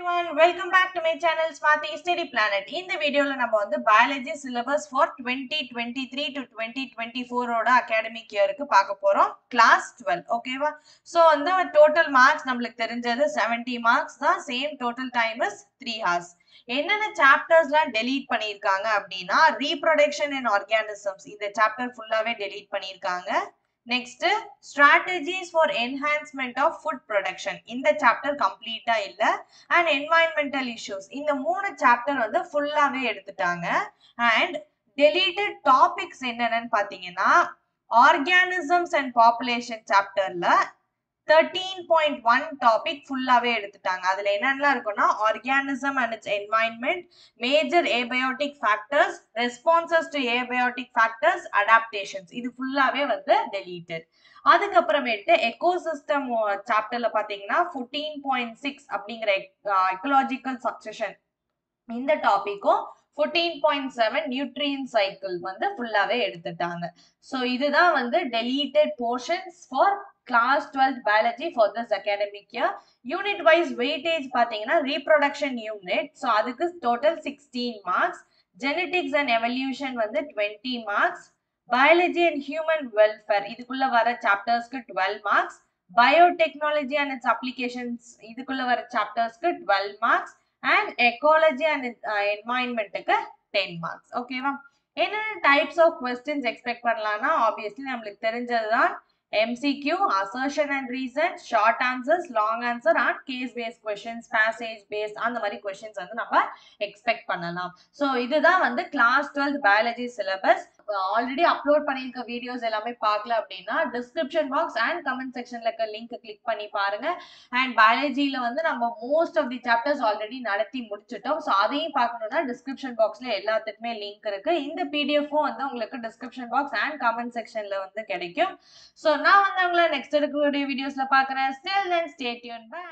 everyone. Welcome back to my channel Smarty Study Planet. இந்த வீடியோல நம்ம வந்து biology syllabus for twenty twenty three to twenty twenty ஃபோரோட academic இயருக்கு பார்க்க போறோம். கிளாஸ் டுவெல் ஓகேவா ஸோ வந்து டோட்டல் மார்க்ஸ் நம்மளுக்கு தெரிஞ்சது செவன்டி மார்க்ஸ் தான். Same total time is three hours என்னென்ன சாப்டர்ஸ்லாம் டெலீட் பண்ணியிருக்காங்க அப்படின்னா ரீப்ரொடக்ஷன் அண்ட் ஆர்கானிசம்ஸ் இந்த சாப்டர் ஃபுல்லாவே டெலீட் பண்ணியிருக்காங்க. Next strategies for enhancement of food production இந்த சாப்டர் கம்ப்ளீட்டா இல்ல. அண்ட் என்வாயன்மெண்டல் இஷ்யூஸ் இந்த மூணு சாப்டர் வந்து ஃபுல்லாவே எடுத்துட்டாங்க. அண்ட் டெலீட்டட் டாபிக்ஸ் என்னென்னு பாத்தீங்கன்னா ஆர்கானிசம்ஸ் அண்ட் பாப்புலேஷன் சாப்டர்ல தேர்ட்டீன் பாயிண்ட் ஒன் டாபிக் ஃபுல்லாவே எடுத்துட்டாங்க. அதுல என்னென்னலாம் இருக்குன்னா organism and its environment major abiotic factors responses to abiotic factors adaptations இது ஃபுல்லாவே வந்து டெலீட்டட் அதுக்கப்புறமேட்டு எக்கோசிஸ்டம் சாப்டர்ல பாத்தீங்கன்னா ஃபோர்டீன் பாயிண்ட் சிக்ஸ் அப்படிங்கிற எக்கலாஜிக்கல் சக்சஷன் இந்த டாபிக்கும் fourteen point seven nutrient cycle வந்து ஃபுல்லாகவே எடுத்துட்டாங்க. ஸோ இதுதான் வந்து deleted portions for class twelfth biology for this academic year unit wise weightage பார்த்தீங்கன்னா ரீப்ரொடக்ஷன் யூனிட் ஸோ அதுக்கு total sixteen marks genetics and evolution வந்து twenty marks biology and human welfare இதுக்குள்ள வர சாப்டர்ஸ்க்கு twelve marks biotechnology and its applications இதுக்குள்ள வர சாப்டர்ஸ்க்கு twelve marks and ecology and என்வாயன்மெண்ட்டுக்கு ten marks ஓகேவா என்னென்ன types of questions expect பண்ணலாம்னா obviously நம்மளுக்கு தெரிஞ்சது தான் MCQ, assertion and reason, short answers, long answer and case based questions, passage based அந்த மாதிரி questions வந்து நம்ம எக்ஸ்பெக்ட் பண்ணலாம் ஸோ இதுதான் வந்து class twelfth biology syllabus already upload பண்ணியிருக்க வீடியோஸ் எல்லாமே பார்க்கல அப்படின்னா டிஸ்கிரிப்ஷன் பாக்ஸ் அண்ட் கமெண்ட் செக்ஷன்ல இருக்க லிங்க் கிளிக் பண்ணி பாருங்க. அண்ட் பயாலஜியில வந்து நம்ம most of the chapters already நடத்தி முடிச்சிட்டோம். ஸோ அதையும் பார்க்கணும்னா டிஸ்கிரிப்ஷன் பாக்ஸ்ல எல்லாத்துக்குமே லிங்க் இருக்கு. இந்த பிடிஎஃப்பும் வந்து உங்களுக்கு டிஸ்கிரிப்ஷன் பாக்ஸ் அண்ட் கமெண்ட் செக்ஷன்ல வந்து கிடைக்கும். ஸோ நான் வந்து உங்களை நெக்ஸ்ட் இருக்கக்கூடிய வீடியோஸ்ல பார்க்குறேன். Still then stay tuned by